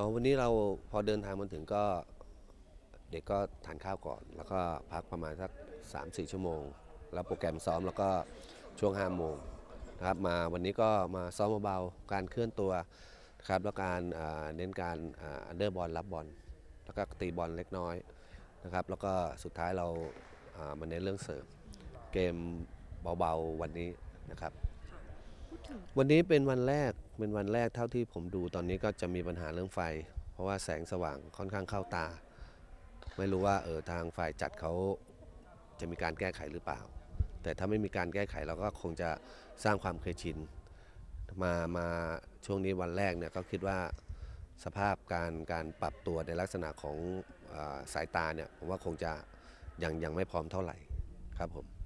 อ๋อวันนี้เราพอเดินทางมาถึงก็เด็กก็ทานข้าวก่อน แล้วก็พักประมาณสัก3-4 ชั่วโมง แล้วโปรแกรมซ้อมแล้วก็ช่วง5โมงนะครับมาวันนี้ก็มาซ้อมเบาๆการเคลื่อนตัวนะครับแล้วการเน้นการอันเดอร์บอลรับบอลแล้วก็ตีบอลเล็กน้อยนะครับ แล้วก็สุดท้ายเราามาเน้นเรื่องเสิร์ฟเกมเบาๆวันนี้นะครับ วันนี้เป็นวันแรกเป็นวันแรกเท่าที่ผมดูตอนนี้ก็จะมีปัญหาเรื่องไฟ เพราะว่าแสงสว่างค่อนข้างเข้าตา ไม่รู้ว่าเออทางฝ่ายจัดเขาจะมีการแก้ไขหรือเปล่า แต่ถ้าไม่มีการแก้ไขเราก็คงจะสร้างความเคยชินมามาช่วงนี้วันแรกเนี่ยก็คิดว่าสภาพการการปรับตัวในลักษณะของอาสายตาเนี่ยผมว่าคงจะยังยังไม่พร้อมเท่าไหร่ครับผม